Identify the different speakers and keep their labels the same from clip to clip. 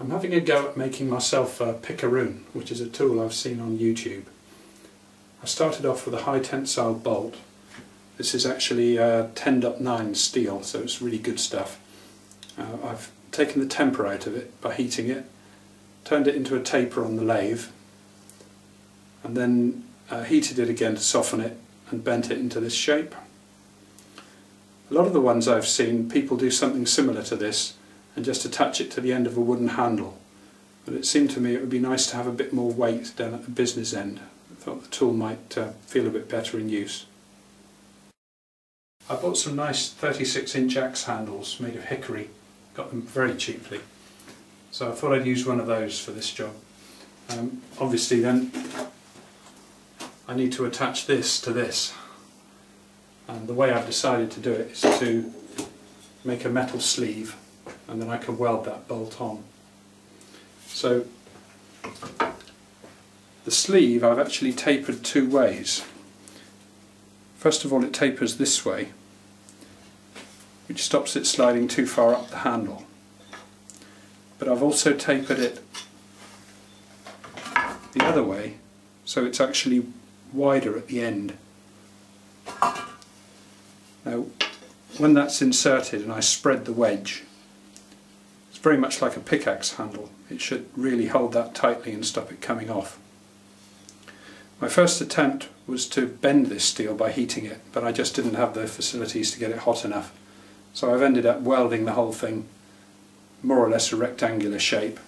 Speaker 1: I'm having a go at making myself a pickaroon, which is a tool I've seen on YouTube. I started off with a high tensile bolt. This is actually a 10.9 steel, so it's really good stuff. Uh, I've taken the temper out of it by heating it, turned it into a taper on the lathe, and then uh, heated it again to soften it and bent it into this shape. A lot of the ones I've seen, people do something similar to this, and just attach it to the end of a wooden handle. But it seemed to me it would be nice to have a bit more weight down at the business end. I thought the tool might uh, feel a bit better in use. I bought some nice 36 inch axe handles made of hickory, got them very cheaply. So I thought I'd use one of those for this job. Um, obviously then I need to attach this to this and the way I've decided to do it is to make a metal sleeve and then I can weld that bolt on. So the sleeve I've actually tapered two ways. First of all it tapers this way which stops it sliding too far up the handle. But I've also tapered it the other way so it's actually wider at the end. Now when that's inserted and I spread the wedge it's very much like a pickaxe handle. It should really hold that tightly and stop it coming off. My first attempt was to bend this steel by heating it, but I just didn't have the facilities to get it hot enough. So I've ended up welding the whole thing more or less a rectangular shape.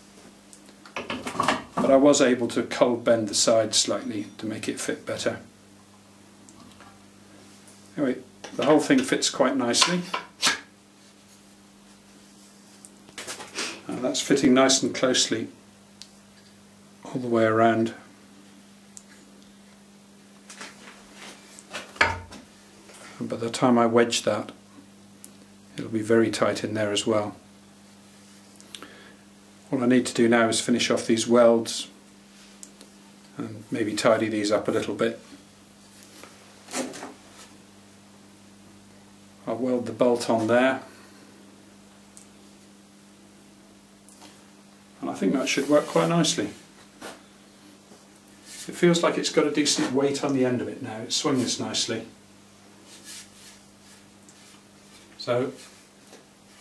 Speaker 1: But I was able to cold bend the sides slightly to make it fit better. Anyway, the whole thing fits quite nicely. That's fitting nice and closely all the way around. And by the time I wedge that, it'll be very tight in there as well. All I need to do now is finish off these welds and maybe tidy these up a little bit. I'll weld the bolt on there and I think that should work quite nicely. It feels like it's got a decent weight on the end of it now, it swings nicely. So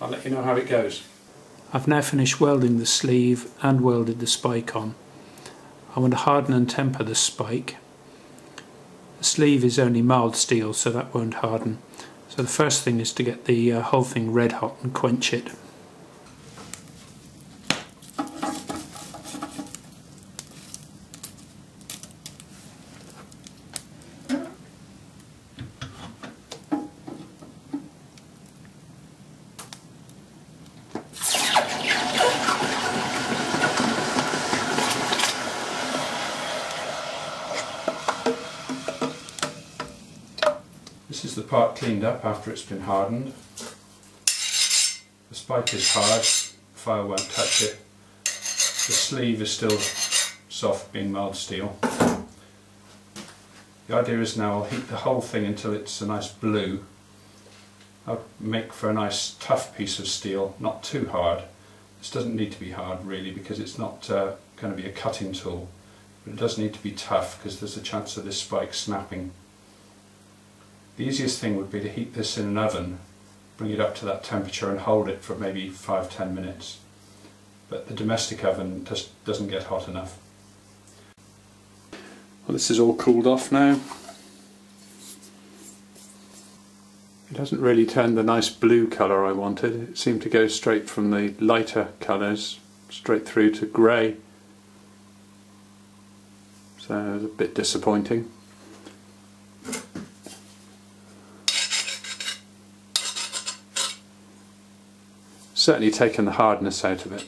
Speaker 1: I'll let you know how it goes. I've now finished welding the sleeve and welded the spike on. I want to harden and temper the spike. The sleeve is only mild steel so that won't harden. So the first thing is to get the uh, whole thing red hot and quench it. Part cleaned up after it's been hardened. The spike is hard, fire won't touch it. The sleeve is still soft, being mild steel. The idea is now I'll heat the whole thing until it's a nice blue. I'll make for a nice tough piece of steel, not too hard. This doesn't need to be hard really because it's not uh, going to be a cutting tool. But it does need to be tough because there's a chance of this spike snapping. The easiest thing would be to heat this in an oven, bring it up to that temperature and hold it for maybe 5-10 minutes. But the domestic oven just doesn't get hot enough. Well this is all cooled off now. It hasn't really turned the nice blue colour I wanted. It seemed to go straight from the lighter colours straight through to grey. So it was a bit disappointing. Certainly taken the hardness out of it.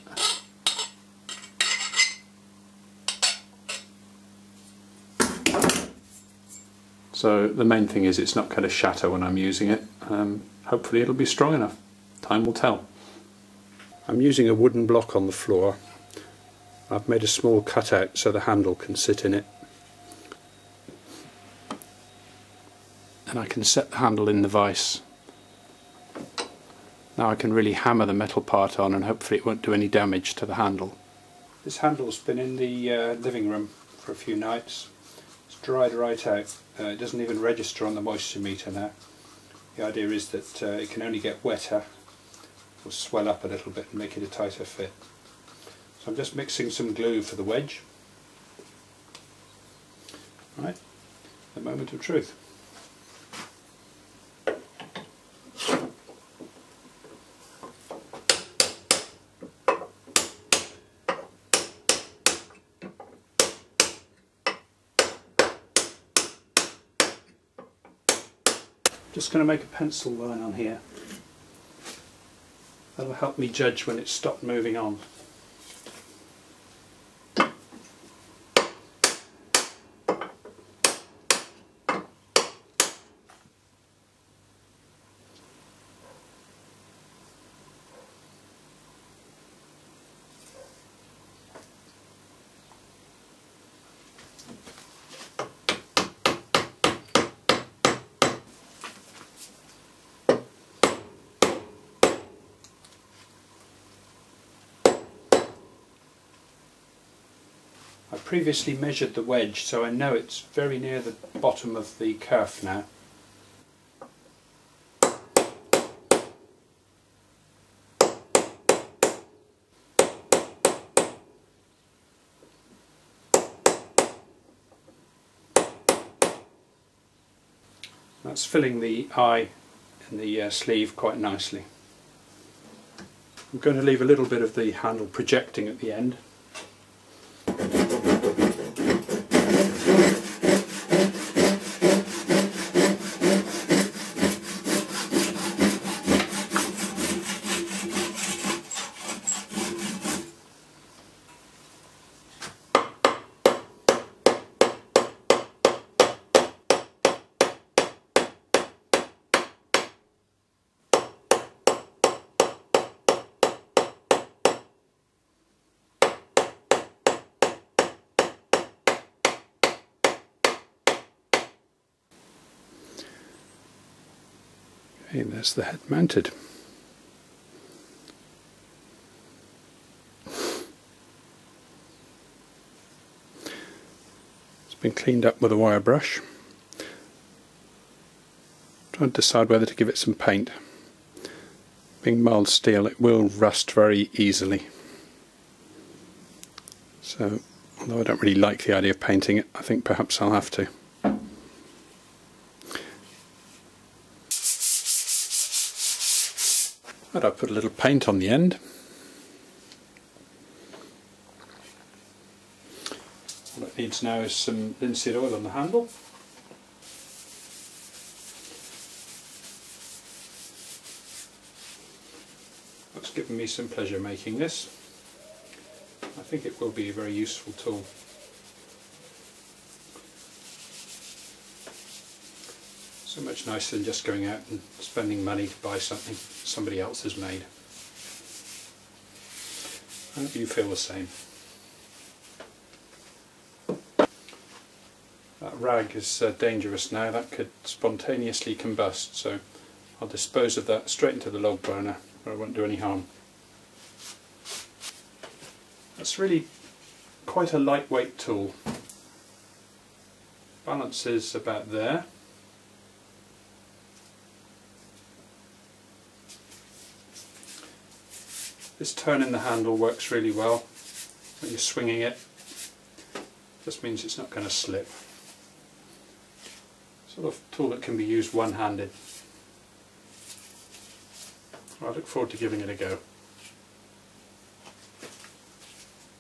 Speaker 1: So the main thing is it's not going to shatter when I'm using it. Um, hopefully it'll be strong enough. Time will tell. I'm using a wooden block on the floor. I've made a small cutout so the handle can sit in it. And I can set the handle in the vise Now I can really hammer the metal part on and hopefully it won't do any damage to the handle. This handle's been in the uh, living room for a few nights. It's dried right out. Uh, it doesn't even register on the moisture meter now. The idea is that uh, it can only get wetter or swell up a little bit and make it a tighter fit. So I'm just mixing some glue for the wedge. Right, the moment of truth. Just going to make a pencil line on here. That'll help me judge when it's stopped moving on. Previously measured the wedge so I know it's very near the bottom of the kerf now. That's filling the eye and the uh, sleeve quite nicely. I'm going to leave a little bit of the handle projecting at the end Okay, there's the head mounted. It's been cleaned up with a wire brush. Trying to decide whether to give it some paint. Being mild steel it will rust very easily. So although I don't really like the idea of painting it, I think perhaps I'll have to. And I put a little paint on the end. All it needs now is some linseed oil on the handle. That's given me some pleasure making this. I think it will be a very useful tool. So much nicer than just going out and spending money to buy something somebody else has made. I hope you feel the same. That rag is uh, dangerous now, that could spontaneously combust, so I'll dispose of that straight into the log burner where it won't do any harm. That's really quite a lightweight tool. Balance is about there. This turn in the handle works really well when you're swinging it. Just means it's not going to slip. Sort of tool that can be used one-handed. I look forward to giving it a go.